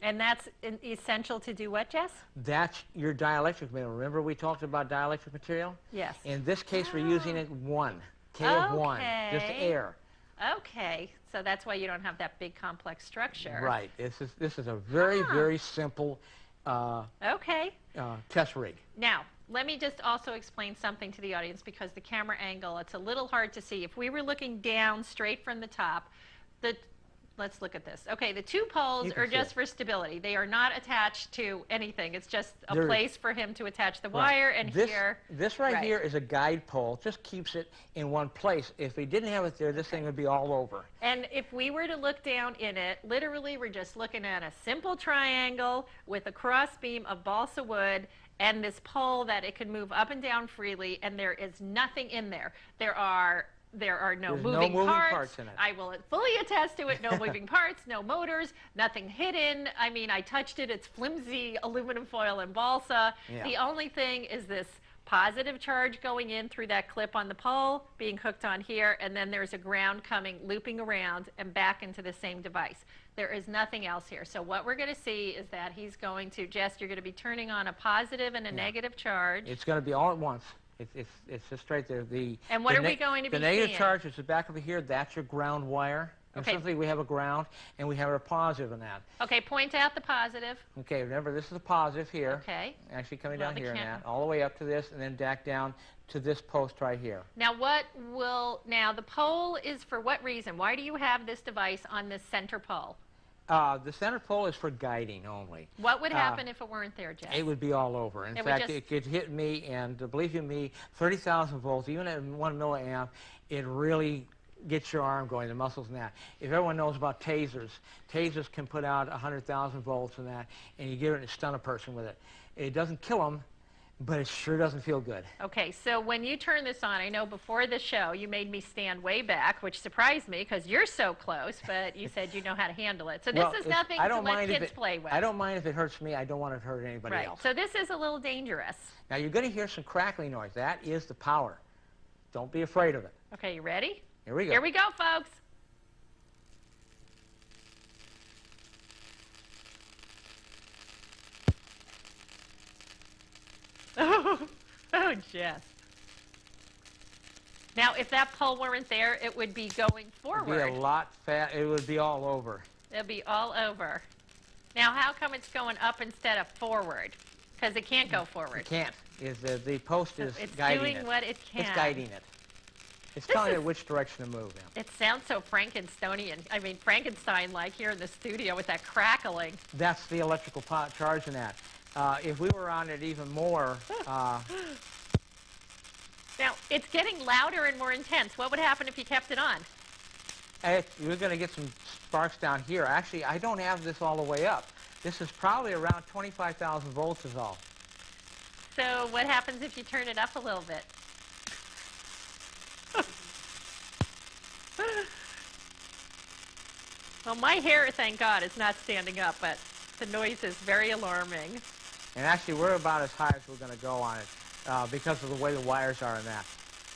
and that's in- essential to do what, Jess? That's your dielectric material. Remember we talked about dielectric material? Yes. In this case, we're using it one, K of one, just Okay. air. Okay, so that's why you don't have that big complex structure. Right. This is this is a very Ah. very simple uh, Okay. uh, test rig. Now, let me just also explain something to the audience because the camera angle, it's a little hard to see. If we were looking down straight from the top, the let's look at this. Okay, the two poles are just for stability. They are not attached to anything. It's just a place for him to attach the Right. wire and this, here. This right, Right. here is a guide pole. Just keeps it in one place. If we didn't have it there, this thing would be all over. And if we were to look down in it, literally we're just looking at a simple triangle with a cross beam of balsa wood and this pole that it can move up and down freely and there is nothing in there. There are there are no There's no moving, moving parts. parts in it. I will fully attest to it. No moving parts, no motors, nothing hidden. I mean, I touched it. It's flimsy aluminum foil and balsa. Yeah. The only thing is this positive charge going in through that clip on the pole, being hooked on here, and then there's a ground coming, looping around and back into the same device. There is nothing else here. So what we're going to see is that he's going to, Jess, you're going to be turning on a positive and a negative charge. It's going to be all at once. It's, it's, it's just right there. The, And what the are we going to The be The negative seeing? charge is the back over here. That's your ground wire. And Okay. simply we have a ground and we have a positive in that. Okay, point out the positive. Okay, remember this is a positive here. Okay. Actually coming Well, down here and that, all the way up to this, and then back down to this post right here. Now what will, now the pole is for what reason? Why do you have this device on this center pole? Uh, the center pole is for guiding only. What would Uh, happen if it weren't there, Jess? It would be all over. In It fact, it could hit me, and uh, believe you me, 30,000 volts, even at one milliamp, it really gets your arm going, the muscles and that. If everyone knows about tasers, tasers can put out 100,000 volts and that, and you give it and stun a person with it. It doesn't kill them, but it sure doesn't feel good. Okay, so when you turn this on, I know before the show you made me stand way back, which surprised me because you're so close, but you said you know how to handle it. So this Well, is nothing I to don't let mind if kids it- play with. I don't mind if it hurts me. I don't want it to hurt anybody right. else. So this is a little dangerous. Now you're going to hear some crackling noise. That is the power. Don't be afraid of it. Okay, you ready? Here we go. Here we go, folks. Oh, oh, Jess. Now, if that pole weren't there, it would be going It'd forward. be a lot fat. It would be all over. It'll be all over. Now, how come it's going up instead of forward? Because it can't go forward. It can't. Is the, the post is It's guiding doing it. what it can. It's guiding it. It's This telling is- it which direction to move in. It sounds so Frankensteinian. I mean, Frankenstein-like here in the studio with that crackling. That's the electrical charge in that. Uh, if we were on it even more, uh, Now, it's getting louder and more intense. What would happen if you kept it on? eh, we're going to get some sparks down here. Actually, I don't have this all the way up. This is probably around 25,000 volts is all. So what happens if you turn it up a little bit? well, my hair, thank God, is not standing up, but the noise is very alarming. And actually, we're about as high as we're going to go on it uh, because of the way the wires are in that.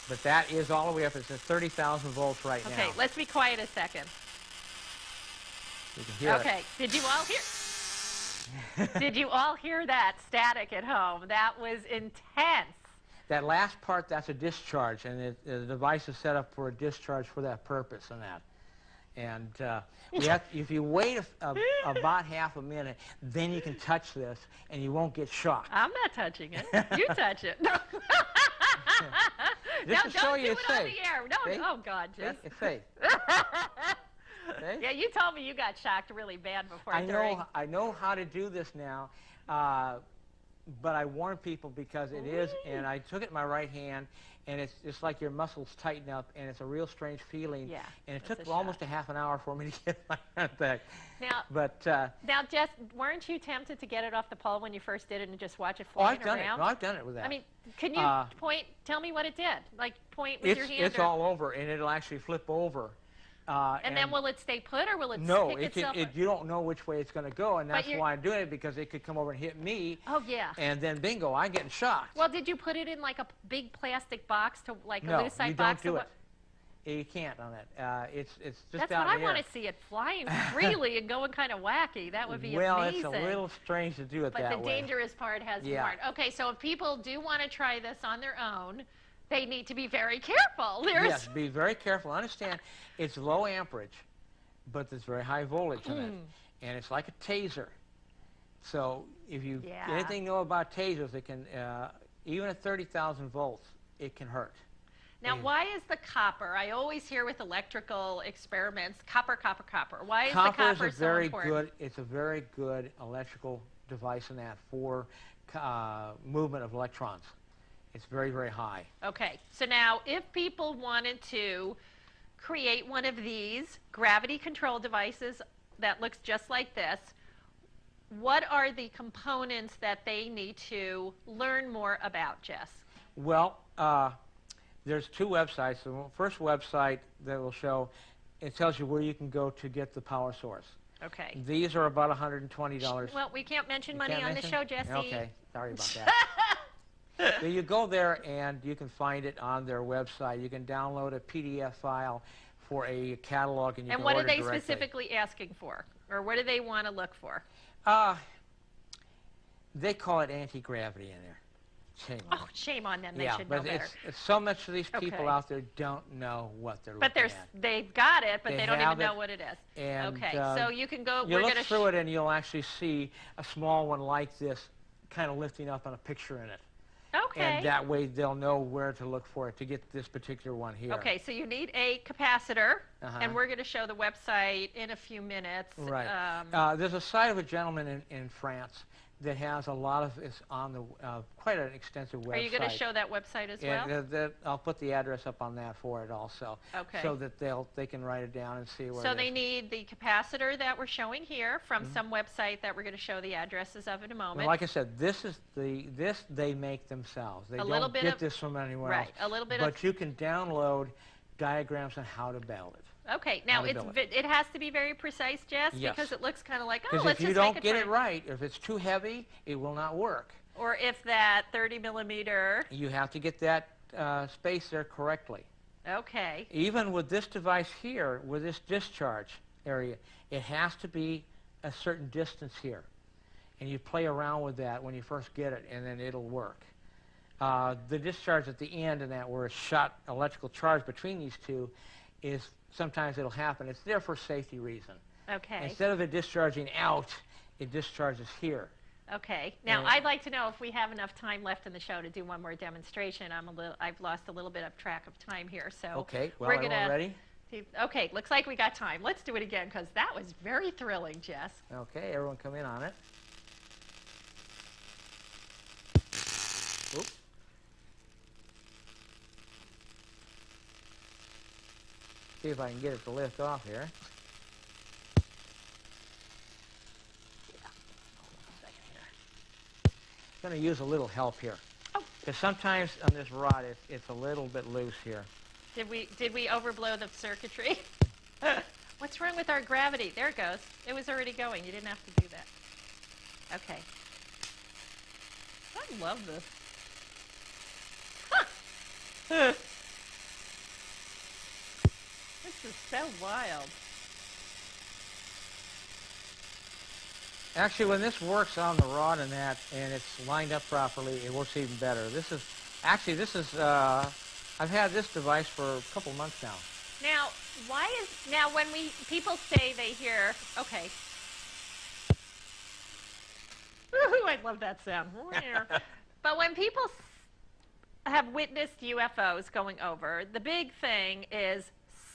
But that is all the way up. It's at 30,000 volts right Okay, now. Okay, let's be quiet a second. Hear it. Okay, did you all hear? did you all hear that static at home? That was intense. That last part, that's a discharge, and it, the device is set up for a discharge for that purpose and that. And uh, have, if you wait a, a, about half a minute, then you can touch this, and you won't get shocked. I'm not touching it. You touch it. No. Just no, to show don't you do it's it on safe. the air. No, See? oh God? Jess. It's safe. Yeah, you told me you got shocked really bad before I during. know, I know how to do this now, uh, but I warn people because it is, and I took it in my right hand, and it's just like your muscles tighten up, and it's a real strange feeling. Yeah, And it took a almost shock. a half an hour for me to get my hand back. Now, But uh, now, Jess, weren't you tempted to get it off the pole when you first did it and just watch it oh, flying I've done around? it. No, I've done it with that. I mean, can you Uh, point? Tell me what it did. Like point with it's your hand. it's or- all over, and it'll actually flip over. Uh, and, then will it stay put or will it no, pick it itself? it, you don't know which way it's going to go, and that's why I'm doing it because it could come over and hit me, oh yeah. and then bingo, I'm getting shocked. Well, did you put it in like a big plastic box to like no, a lucite you box? No, you don't do it. You can't on it. Uh, it's it's just That's what I want to see it flying freely and going kind of wacky. That would be well, amazing. Well, it's a little strange to do it But that the dangerous part has Yeah. warned. Okay, so if people do want to try this on their own, they need to be very careful. There's Yes, be very careful. Understand, it's low amperage, but there's very high voltage in it, Hmm. and it's like a taser. So if you Yeah. anything know about tasers, it can uh, even at 30,000 volts, it can hurt. now. Mm. Why is the copper? I always hear with electrical experiments, copper, copper, copper. Why is copper the copper is a so very important? good. It's a very good electrical device in that for uh, movement of electrons. It's very very high. Okay, so now if people wanted to create one of these gravity control devices that looks just like this, what are the components that they need to learn more about, Jess? Well, uh, there's two websites. The first website that will show, it tells you where you can go to get the power source. Okay. These are about $120. Well, we can't mention You money can't on mention? the show, Jesse. Okay, sorry about that. so you go there and you can find it on their website. You can download a PDF file for a catalog and you and can what are they directly. specifically asking for? Or what do they want to look for? Uh, they call it anti-gravity in there. Shame on Oh, them. shame on them. They yeah, should know but better. it's, it's so much of these people Okay. out there don't know what they're But looking there's, at. they've got it, but They they, don't even know what it is. And, okay, uh, so you can go. You look through it and you'll actually see a small one like this kind of lifting up on a picture in it. Okay. And that way they'll know where to look for it to get this particular one here. Okay, so you need a capacitor, Uh-huh. and we're going to show the website in a few minutes. Right. Um, uh, there's a site of a gentleman in, in France that has a lot of it's on the uh, quite an extensive website. are you going to show that website as well? And uh, that- I'll put the address up on that for it also, Okay. so that they'll they can write it down and see where. So they need the capacitor that we're showing here from Mm-hmm. some website that we're going to show the addresses of in a moment. Well, like I said, this is the this they make themselves. They A don't bit get of- this from anywhere right, else. a little bit of- But you can download diagrams on how to build it. Okay, now it's vi- it has to be very precise, Jess, Yes. because it looks kind of like oh, Because let's if you just don't make a get it right, if it's too heavy, it will not work. Or if that 30 millimeter. You have to get that uh, space there correctly. Okay. Even with this device here, with this discharge area, it has to be a certain distance here. And you play around with that when you first get it, and then it'll work. Uh, the discharge at the end and that where it's shot electrical charge between these two is sometimes it'll happen. It's there for safety reason. Okay. Instead of it discharging out, it discharges here. Okay. Now, And- I'd like to know if we have enough time left in the show to do one more demonstration. I'm a little, I've lost a little bit of track of time here, so. Okay, well, we're gonna ready? Okay, looks like we got time. Let's do it again because that was very thrilling, Jess. Okay, everyone come in on it. See if I can get it to lift off here. I'm going to use a little help here. Oh. Because sometimes on this rod, it, it's a little bit loose here. Did we, did we overblow the circuitry? What's wrong with our gravity? There it goes. It was already going. You didn't have to do that. Okay. I love this. Huh. this is so wild. Actually, when this works on the rod and that, and it's lined up properly, it works even better. This is, actually, this is, uh, I've had this device for a couple months now. Now, why is now when we people say they hear okay. I love that sound. but when people have witnessed UFOs going over, the big thing is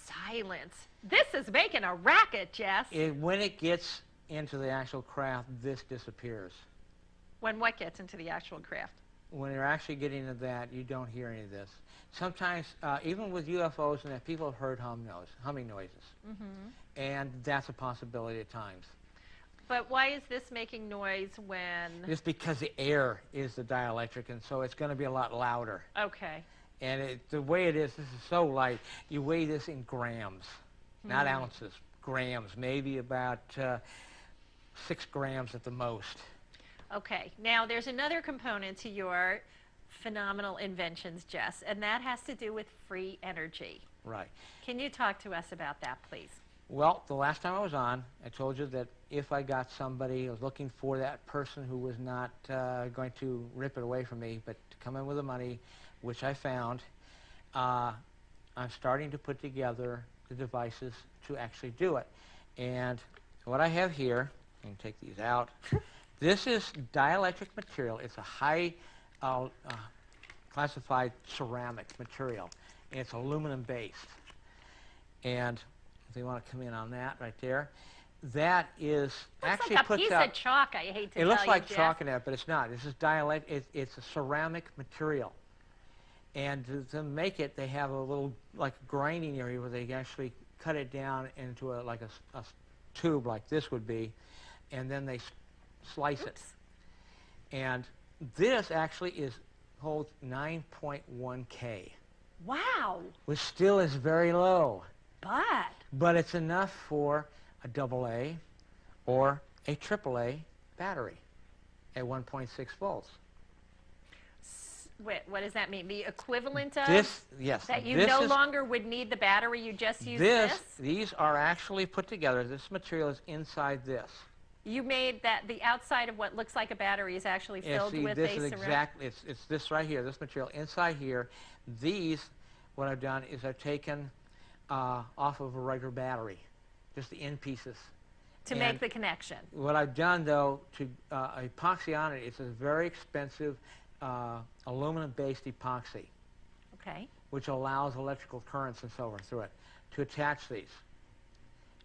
silence. This is making a racket, Jess. It, when it gets into the actual craft, this disappears. when what gets into the actual craft? When you're actually getting into that, you don't hear any of this. Sometimes, uh, even with UFOs and that, people have heard hum noise, humming noises. And that's a possibility at times. But why is this making noise when? Just because the air is the dielectric, and so it's going to be a lot louder. Okay. And it, the way it is, this is so light. You weigh this in grams, not ounces, grams, maybe about uh, six grams at the most. Okay, now there's another component to your phenomenal inventions, Jess, and that has to do with free energy. Right. Can you talk to us about that, please? Well, the last time I was on, I told you that if I got somebody, I was looking for that person who was not uh, going to rip it away from me, but to come in with the money, which I found. Uh, I'm starting to put together the devices to actually do it. And what I have here, I can take these out. this is dielectric material. It's a high uh, uh, classified ceramic material. And it's aluminum based. And if they want to come in on that right there, that is Looks actually like a puts piece out. of chalk. I hate to It tell looks like chalk in that, but it's not. This is dielectric. It, it's a ceramic material, and to, to make it, they have a little like grinding area where they actually cut it down into a like a tube like this would be, and then they s- slice it. And this actually is holds 9.1 k, Wow, which still is very low, but but it's enough for a double A or a triple A battery at 1.6 volts. Wait, what does that mean? The equivalent of This, yes. that you no is, longer would need the battery. You just use this, this. These are actually put together. This material is inside this. You made that the outside of what looks like a battery is actually filled see, with this a is exactly, it's, it's this right here, this material inside here. These, what I've done is I've taken uh, off of a regular battery, just the end pieces. to and- make the connection. What I've done, though, to uh, epoxy on it, it's a very expensive uh, aluminum-based epoxy. Okay. which allows electrical currents and so forth through it, to attach these.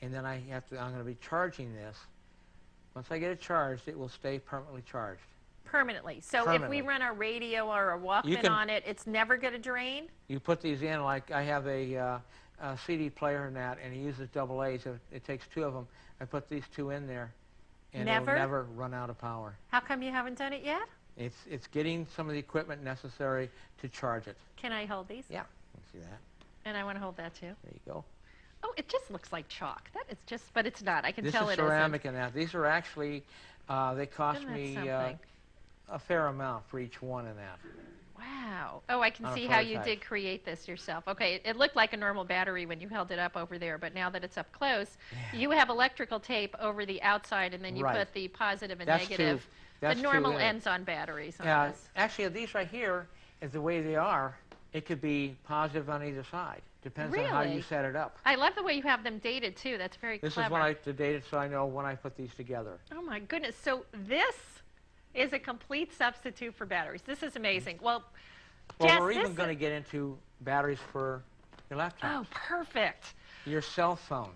And then I have to, I'm going to be charging this. Once I get it charged, it will stay permanently charged. Permanently. So if we run a radio or a Walkman can- on it, it's never going to drain? You put these in, like I have a, uh, a CD player in that, and it uses double A's. It, it takes two of them. I put these two in there, and Never? it'll never run out of power. How come you haven't done it yet? It's, it's getting some of the equipment necessary to charge it. Can I hold these? Yeah, you see that? And I want to hold that too. There you go. Oh, it just looks like chalk. That is just, but it's not. I can This tell is it isn't. ceramic in that. These are actually, uh, they cost me uh, a fair amount for each one in that. Wow. Oh, I can see how you did create this yourself. Okay, it, it looked like a normal battery when you held it up over there, but now that it's up close, you have electrical tape over the outside, and then you Right. put the positive and That's negative, the that's to normal the- ends on batteries. On Yeah, this. actually, these right here is the way they are, it could be positive on either side. Depends on how you set it up. I love the way you have them dated too. That's very This clever. is when I to date it so I know when I put these together. Oh my goodness. So this is a complete substitute for batteries. This is amazing. Well, Well, Jess, we're even going to get into batteries for your laptop, Oh, perfect. your cell phone,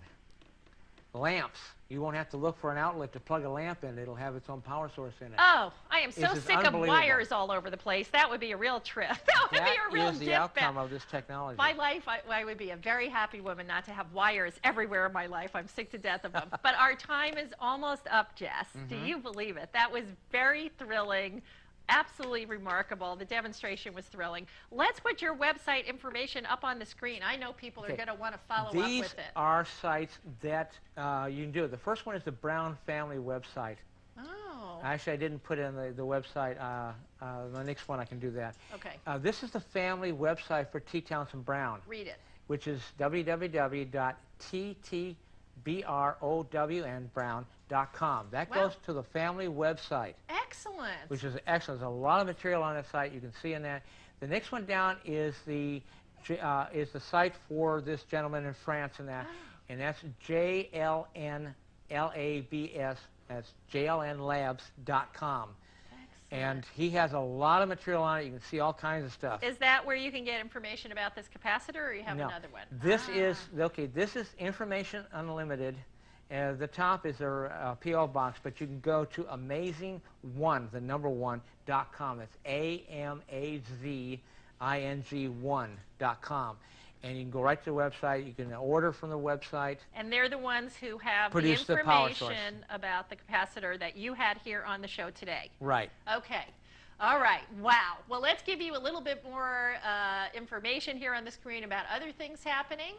lamps. You won't have to look for an outlet to plug a lamp in. It'll have its own power source in it. Oh, I am so sick of wires all over the place. That would be a real trip. That would That be a real is the back. outcome of this technology. My life, I, I would be a very happy woman not to have wires everywhere in my life. I'm sick to death of them. but our time is almost up, Jess. Do Mm-hmm. you believe it? That was very thrilling. Absolutely remarkable. The demonstration was thrilling. Let's put your website information up on the screen. I know people are going to want to follow These up with it. are sites that uh, you can do. The first one is the Brown Family website. oh, Actually, I didn't put in the, the website. Uh, uh, the next one, I can do that. okay. Uh, this is the family website for T. Townsend Brown, Read it. which is www.ttbrownbrown.com. That Wow. goes to the family website, Excellent. which is excellent. There's a lot of material on that site. You can see in that. The next one down is the uh, is the site for this gentleman in France, and that, Ah. and that's JLNLABS. That's JLNLabs.com. And he has a lot of material on it. You can see all kinds of stuff. Is that where you can get information about this capacitor, or you have no. another one? This Ah. is okay. This is information unlimited. Uh, the top is a uh, PO box, but you can go to amazing one, the number one dot com. It's a m a z i n g one dot com, and you can go right to the website. You can order from the website. And they're the ones who have the the information about the capacitor that you had here on the show today. Right. Okay. All right. Wow. Well, let's give you a little bit more uh, information here on the screen about other things happening.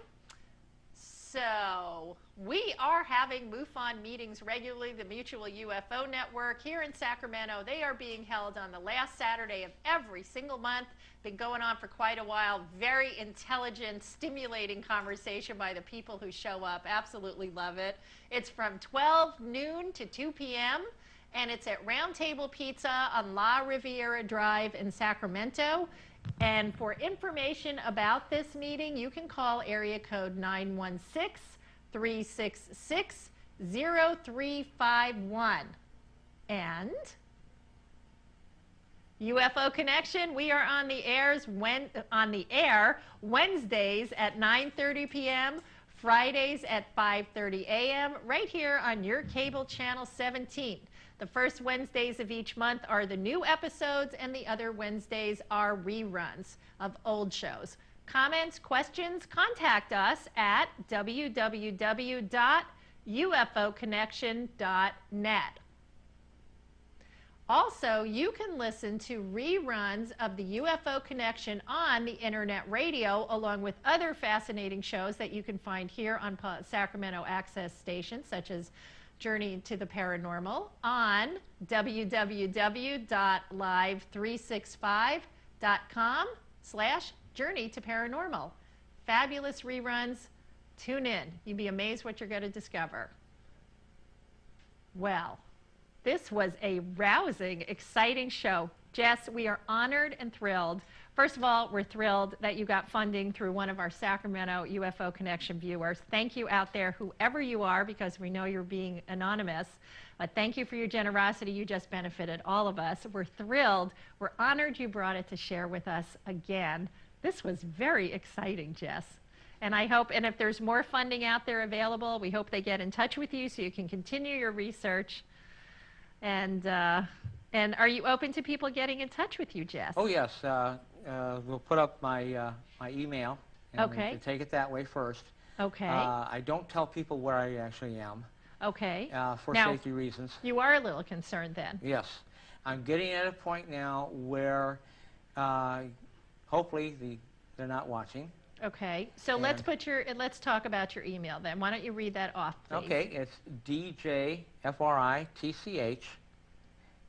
So, we are having MUFON meetings regularly, the Mutual UFO Network here in Sacramento. They are being held on the last Saturday of every single month. Been going on for quite a while. Very intelligent, stimulating conversation by the people who show up. Absolutely love it. It's from 12 noon to 2 p.m and it's at Roundtable Pizza on La Riviera Drive in Sacramento. And for information about this meeting, you can call area code 916 366 0351. And UFO Connection, we are on the airs when, on the air Wednesdays at 9:30 p.m., Fridays at 5:30 a.m. right here on your cable channel 17. The first Wednesdays of each month are the new episodes and the other Wednesdays are reruns of old shows. Comments, questions, contact us at www.ufoconnection.net. Also, you can listen to reruns of the UFO Connection on the internet radio, along with other fascinating shows that you can find here on Sacramento Access stations, such as Journey to the Paranormal, on www.live365.com slash Journey to Paranormal. Fabulous reruns. Tune in. You'd be amazed what you're going to discover. Well, this was a rousing, exciting show. Jess, we are honored and thrilled. First of all, we're thrilled that you got funding through one of our Sacramento UFO Connection viewers. Thank you out there, whoever you are, because we know you're being anonymous. But thank you for your generosity. You just benefited all of us. We're thrilled. We're honored you brought it to share with us again. This was very exciting, Jess. And I hope, and if there's more funding out there available, we hope they get in touch with you so you can continue your research. And uh, and are you open to people getting in touch with you, Jess? Oh yes. Uh, uh, we'll put up my uh, my email. And Okay. Take it that way first. Okay. Uh, I don't tell people where I actually am okay. uh, for Now- safety reasons. you are a little concerned then. Yes, I'm getting at a point now where uh, hopefully the, they're not watching. Okay. So let's put your let's talk about your email then. Why don't you read that off, please? Okay, it's DJFRITCH,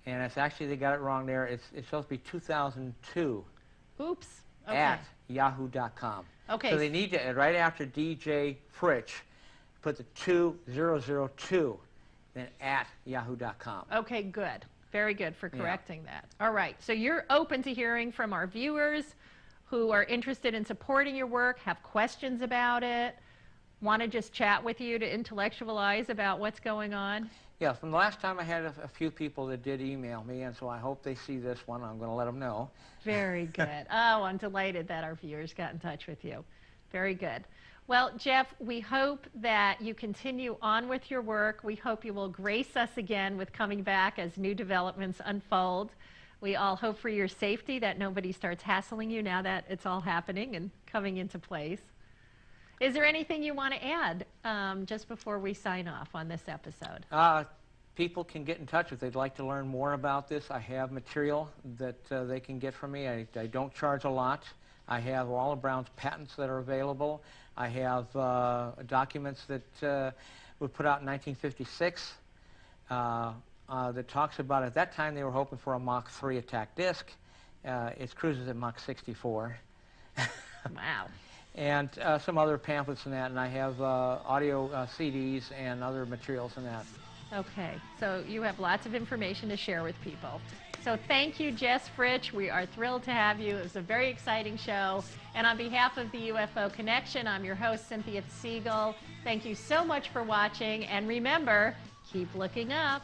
and it's actually they got it wrong there. It's it's supposed to be 2002 Oops. Okay. at yahoo.com. Okay. So they need to uh, right after DJ Fritch, put the 2002, then at yahoo.com. Okay, good. Very good for Yeah. correcting that. All right. So you're open to hearing from our viewers who are interested in supporting your work, have questions about it, want to just chat with you to intellectualize about what's going on. Yeah, from the last time I had a, a few people that did email me, and so I hope they see this one. I'm going to let them know. Very good. oh, I'm delighted that our viewers got in touch with you. Very good. Well, Jeff, we hope that you continue on with your work. We hope you will grace us again with coming back as new developments unfold. We all hope for your safety that nobody starts hassling you now that it's all happening and coming into place. Is there anything you want to add um, just before we sign off on this episode? Uh, people can get in touch if they'd like to learn more about this. I have material that uh, they can get from me. I, I don't charge a lot. I have all of Brown's patents that are available. I have uh, documents that uh, were put out in 1956 uh, that talks about at that time they were hoping for a Mach 3 attack disc. Uh, it cruises at Mach 64. Wow. and uh, some other pamphlets and that, and I have uh, audio uh, CDs and other materials and that. Okay, so you have lots of information to share with people. So thank you, Jess Fritch. We are thrilled to have you. It was a very exciting show. And on behalf of the UFO Connection, I'm your host, Cynthia Siegel. Thank you so much for watching. And remember, keep looking up.